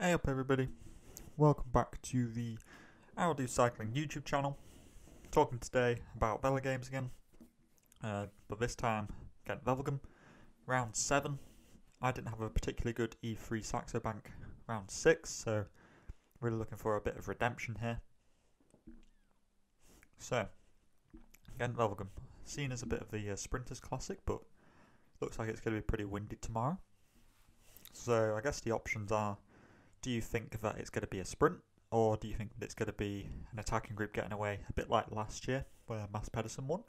Hey up everybody, welcome back to the Ow Do Cycling YouTube channel. Talking today about Velogames again, uh, but this time Gent Wevelgem, round 7. I didn't have a particularly good E3 Saxo Bank round 6, so really looking for a bit of redemption here. So, Gent Wevelgem, seen as a bit of the uh, Sprinters Classic, but looks like it's going to be pretty windy tomorrow. So I guess the options are do you think that it's going to be a sprint, or do you think that it's going to be an attacking group getting away, a bit like last year where Mads Pedersen won?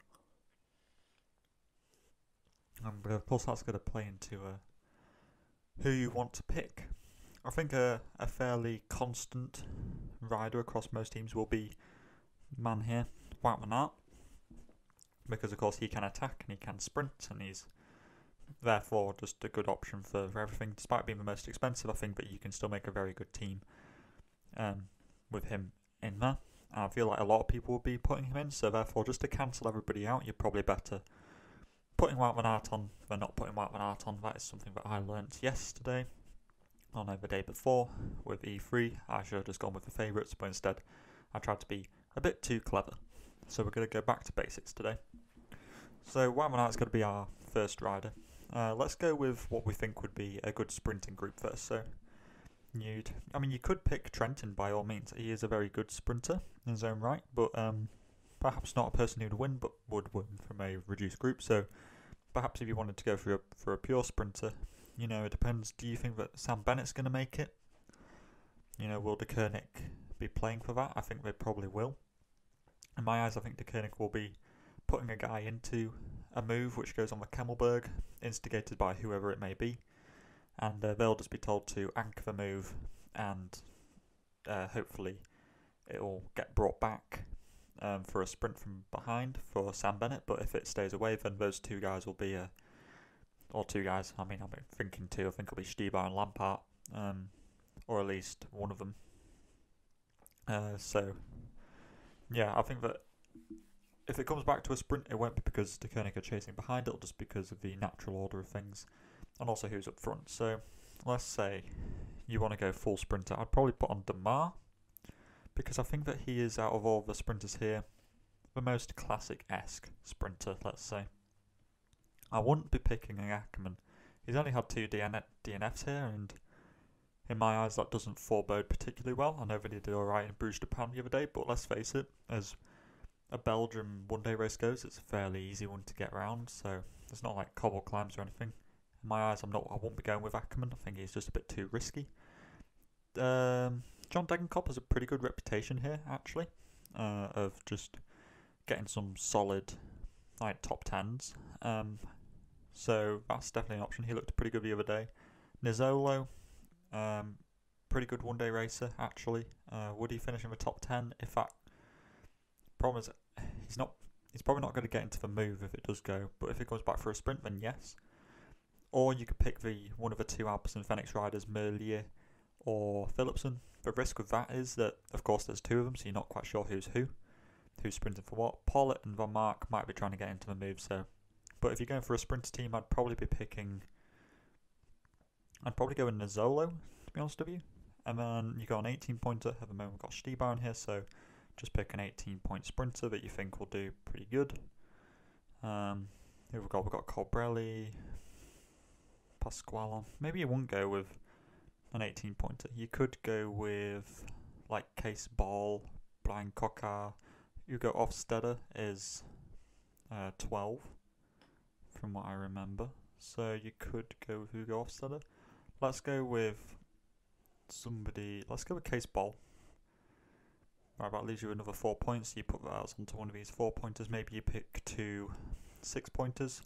And of course, that's going to play into uh, who you want to pick. I think a, a fairly constant rider across most teams will be man here, Wout van Aert, because of course he can attack and he can sprint and he's therefore just a good option for, for everything. Despite being the most expensive, I think that you can still make a very good team um, with him in there. And I feel like a lot of people will be putting him in, so therefore, just to cancel everybody out, you're probably better putting Wout van Aert on than not putting Wout van Aert on. That is something that I learnt yesterday, or no, the day before, with E3. I should have just gone with the favourites, but instead, I tried to be a bit too clever. So we're going to go back to basics today. So Wout van Aert's going to be our first rider. Uh, let's go with what we think would be a good sprinting group first. So, you'd, I mean, you could pick Trentin by all means. He is a very good sprinter in his own right, but um, perhaps not a person who'd win, but would win from a reduced group. So, perhaps if you wanted to go for a for a pure sprinter, you know, it depends. Do you think that Sam Bennett's going to make it? You know, will Deceuninck be playing for that? I think they probably will. In my eyes, I think Deceuninck will be putting a guy into a move which goes on the Kemmelberg, instigated by whoever it may be, and uh, they'll just be told to anchor the move, and uh, hopefully it will get brought back um, for a sprint from behind for Sam Bennett. But if it stays away, then those two guys will be, uh, or two guys. I mean, I'm thinking two. I think it'll be Stybar and Lampaert, um, or at least one of them. Uh, so, yeah, I think that if it comes back to a sprint, it won't be because Deceuninck are chasing behind, it'll just be because of the natural order of things, and also who's up front. So, let's say you want to go full sprinter, I'd probably put on Démare, because I think that he is, out of all the sprinters here, the most classic-esque sprinter, let's say. I wouldn't be picking an Ackermann. He's only had two DN- DNFs here, and in my eyes, that doesn't forebode particularly well. I know that he did alright in Bruges De Panne the other day, but let's face it, as a Belgium one day race goes, it's a fairly easy one to get around, so it's not like cobble climbs or anything. In my eyes, I'm not. I won't be going with Ackermann. I think he's just a bit too risky. Um, John Degenkolb has a pretty good reputation here, actually, uh, of just getting some solid, like top tens. Um, so that's definitely an option. He looked pretty good the other day. Nizzolo, um, pretty good one day racer actually. Uh, would he finish in the top ten if that Problem is, he's not. He's probably not going to get into the move if it does go. But if it goes back for a sprint, then yes. Or you could pick the one of the two Alpecin Fenix riders, Merlier or Philipsen. The risk with that is that, of course, there's two of them, so you're not quite sure who's who, who's sprinting for what. Politt and Van Mark might be trying to get into the move, so. But if you're going for a sprinter team, I'd probably be picking. I'd probably go with Nizzolo, to be honest with you. And then you got an 18 pointer. At the moment, we've got Stybar in here, so just pick an 18 point sprinter that you think will do pretty good. Um, here we've got we've got Colbrelli, Pasqualon. Maybe you won't go with an 18 pointer. You could go with like Cees Bol, Bryan Coquard. Hugo Hofstetter is uh, 12 from what I remember. So you could go with Hugo Hofstetter. Let's go with somebody. Let's go with Cees Bol. Right, that leaves you another four points. You put that onto one of these four pointers. Maybe you pick two six pointers.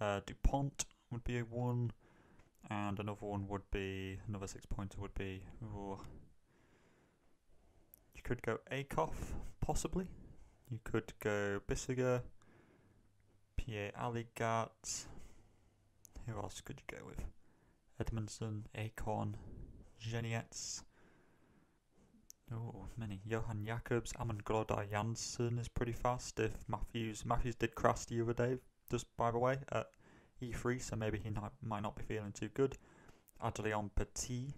Uh, Dupont would be a one, and another one would be another six pointer would be. Ooh, you could go Akoff, possibly. You could go Bissegger, Pierre Aligat. Who else could you go with? Edmondson, Acorn, Geniets. Oh, many. Johan Jacobs, Amund Grøndahl Jansen is pretty fast. If Matthews Matthews did crash the other day, just by the way, at E3, so maybe he not, might not be feeling too good. Adrien Petit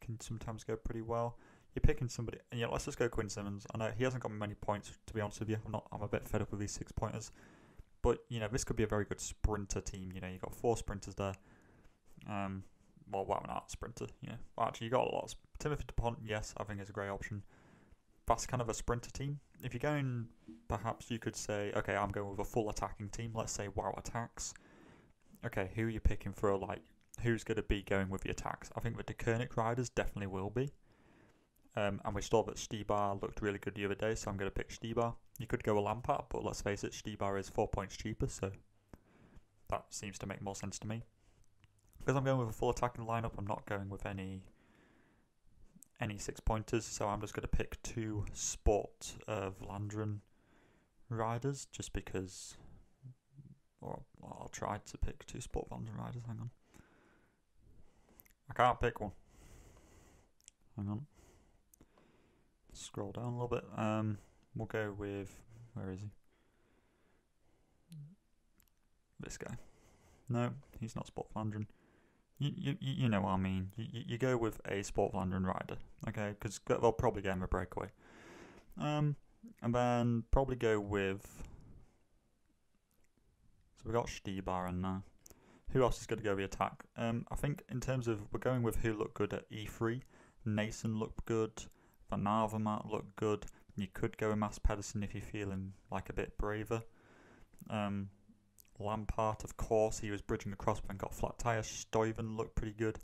can sometimes go pretty well. You're picking somebody, and yeah, let's just go Quinn Simmons. I know he hasn't got many points, to be honest with you. I'm not. I'm a bit fed up with these six pointers, but you know this could be a very good sprinter team. You know, you've got four sprinters there. Um, well, why not sprinter? You know, well, actually, you got a lot. Of, Timothy Dupont, yes, I think is a great option. That's kind of a sprinter team. If you're going, perhaps you could say, okay, I'm going with a full attacking team. Let's say Wow attacks. Okay, who are you picking for a like who's going to be going with the attacks? I think the Deceuninck riders definitely will be. Um, and we saw that Stybar looked really good the other day, so I'm going to pick Stybar. You could go a Lampaert, but let's face it, Stybar is four points cheaper, so that seems to make more sense to me. Because I'm going with a full attacking lineup, I'm not going with any any six pointers, so I'm just going to pick two Sport Vlaanderen riders, just because. Or I'll try to pick two Sport Vlaanderen riders. Hang on. I can't pick one. Hang on. Scroll down a little bit. Um, we'll go with where is he? This guy. No, he's not Sport Vlaanderen. You, you, you know what I mean. You, you go with a Sport Vlaanderen rider, okay? Because they'll probably get him a breakaway. Um, and then probably go with. So we got Stybar in there. Who else is going to go the attack? Um, I think in terms of we're going with who looked good at E3. Nason looked good. Van Avermaet looked good. You could go with Mads Pedersen if you're feeling like a bit braver. Um, Lampaert, of course, he was bridging the across and got flat tyre. Stuyven looked pretty good.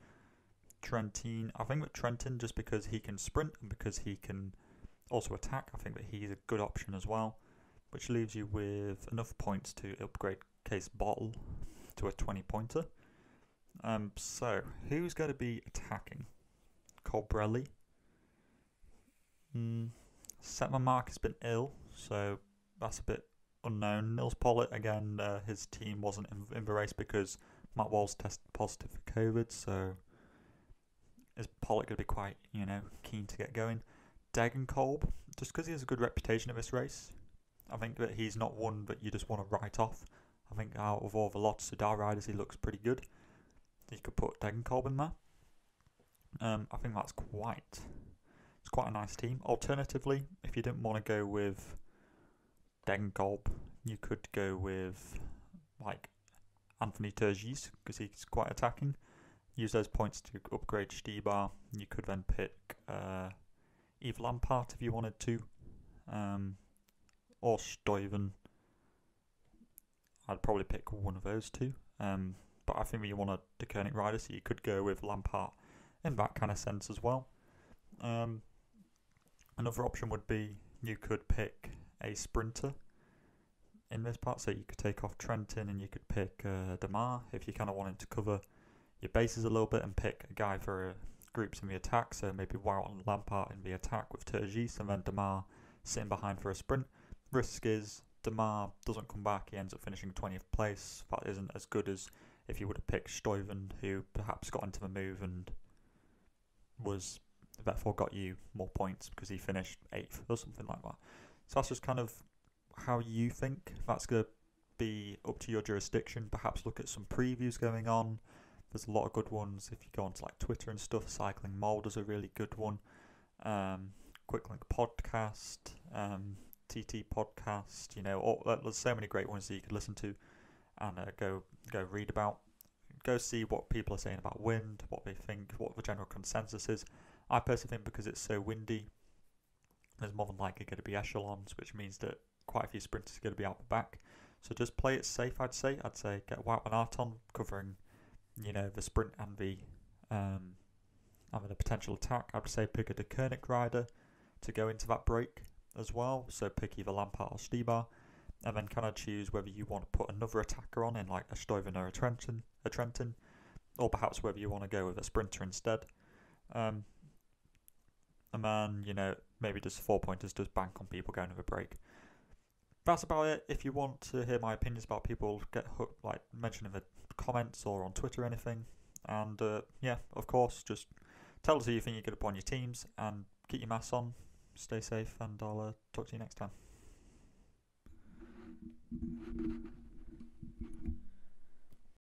Trentin, I think with Trentin, just because he can sprint and because he can also attack, I think that he's a good option as well. Which leaves you with enough points to upgrade Case Bottle to a 20 pointer. Um, so, who's going to be attacking? Colbrelli. Mm, Mark has been ill, so that's a bit unknown. Nils Politt, again, uh, his team wasn't in, in, the race because Matt Walls tested positive for COVID, so is Politt going to be quite, you know, keen to get going? Degenkolb, just because he has a good reputation in this race, I think that he's not one that you just want to write off. I think out of all the Lotto Soudal riders, he looks pretty good. You could put Degenkolb in there. Um, I think that's quite, it's quite a nice team. Alternatively, if you didn't want to go with Degenkolb. You could go with like Anthony Turgis because he's quite attacking. Use those points to upgrade Stybar. You could then pick uh, Yves Lampaert if you wanted to, um, or Stuyven. I'd probably pick one of those two. Um, but I think you want a Deceuninck rider, so you could go with Lampaert in that kind of sense as well. Um, another option would be you could pick a sprinter in this part. So you could take off Trentin and you could pick uh, Démare if you kind of wanted to cover your bases a little bit and pick a guy for uh, groups in the attack. So maybe Wout and Lampaert in the attack with Turgis and then Démare sitting behind for a sprint. Risk is Démare doesn't come back. He ends up finishing 20th place. That isn't as good as if you would have picked Stuyven, who perhaps got into the move and was therefore got you more points because he finished eighth or something like that. So that's just kind of how you think that's going to be up to your jurisdiction. Perhaps look at some previews going on. There's a lot of good ones if you go onto like Twitter and stuff. Cycling Mold is a really good one. Um, Quick Link Podcast, um, TT Podcast. You know, all, uh, there's so many great ones that you could listen to and uh, go go read about. Go see what people are saying about wind, what they think, what the general consensus is. I personally think because it's so windy, there's more than likely going to be echelons, which means that quite a few sprinters are going to be out the back. So just play it safe, I'd say. I'd say get Wout and Arton covering, you know, the sprint and the um, and the potential attack. I'd say pick a Deceuninck rider to go into that break as well. So pick either Lampaert or Stybar, and then kind of choose whether you want to put another attacker on in like a Stuyven or a Trentin, a Trentin, or perhaps whether you want to go with a sprinter instead. Um, and then you know maybe just four pointers just bank on people going to a break. That's about it. If you want to hear my opinions about people, get hooked, like mention in the comments or on Twitter or anything. And uh, yeah, of course, just tell us who you think you're good upon your teams and keep your masks on. Stay safe, and I'll uh, talk to you next time.